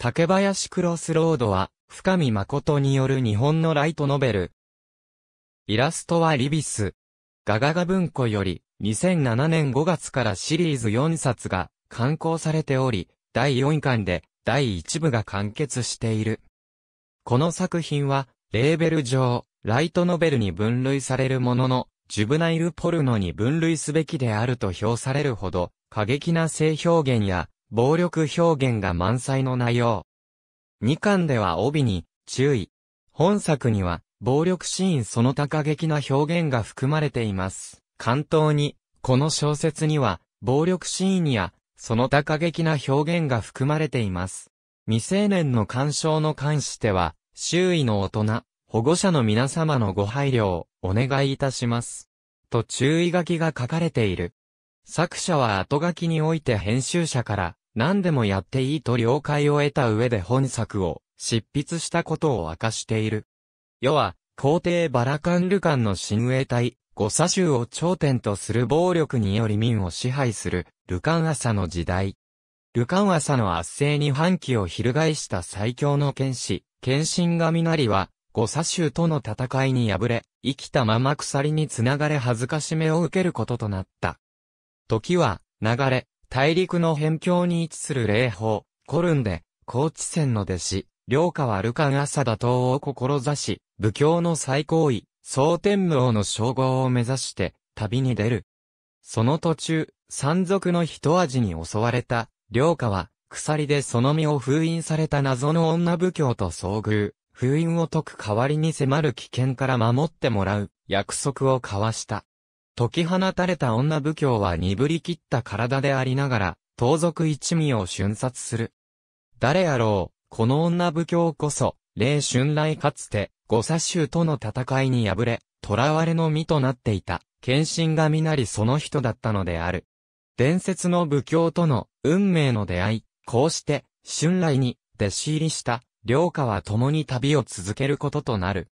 竹林クロスロードは、深見誠による日本のライトノベル。イラストはリビス。ガガガ文庫より、2007年5月からシリーズ4冊が刊行されており、第4巻で第1部が完結している。この作品は、レーベル上、ライトノベルに分類されるものの、ジュブナイルポルノに分類すべきであると評されるほど、過激な性表現や、暴力表現が満載の内容。2巻では帯に、注意。本作には、暴力シーンその他過激な表現が含まれています。関東に、この小説には、暴力シーンや、その他過激な表現が含まれています。未成年の干渉の関しては、周囲の大人、保護者の皆様のご配慮をお願いいたします。と注意書きが書かれている。作者は後書きにおいて編集者から何でもやっていいと了解を得た上で本作を執筆したことを明かしている。世は、皇帝バラカンルカンの親衛隊、五左州を頂点とする暴力により民を支配する、ルカンアサの時代。ルカンアサの圧政に反旗を翻した最強の剣士、剣心神なりは、五左州との戦いに敗れ、生きたまま鎖につながれ恥ずかしめを受けることとなった。時は、流れ、大陸の辺境に位置する霊峰、コルンで、高知戦の弟子、良川ルカン朝打倒を志し、武教の最高位、総天武王の称号を目指して、旅に出る。その途中、山賊の一味に襲われた、良川、鎖でその身を封印された謎の女武教と遭遇、封印を解く代わりに迫る危険から守ってもらう約束を交わした。解き放たれた女武教は鈍り切った体でありながら、盗賊一味を瞬殺する。誰やろう、この女武教こそ、霊春来かつて、五左州との戦いに敗れ、囚われの身となっていた、献身神なりその人だったのである。伝説の武教との運命の出会い、こうして、春来に弟子入りした、両家は共に旅を続けることとなる。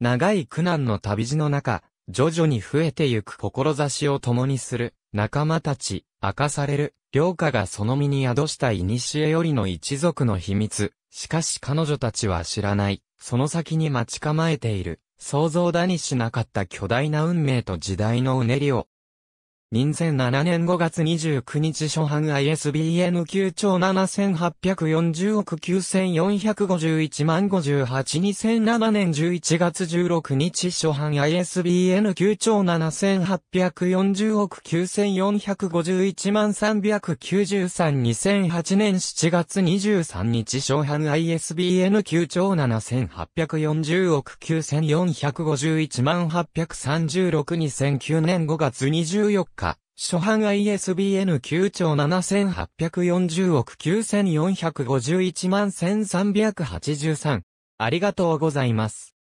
長い苦難の旅路の中、徐々に増えてゆく志を共にする。仲間たち、明かされる、良家がその身に宿した古よりの一族の秘密。しかし彼女たちは知らない、その先に待ち構えている、想像だにしなかった巨大な運命と時代のうねりを、人前7年5月29日初版 ISBN 9兆7840億9451万58 2007年11月16日初版 ISBN 9兆7840億9451万393 2008年7月23日初版 ISBN 9兆7840億9451万836 2009年5月24日初版 ISBN 9兆7840億9451万1383。ありがとうございます。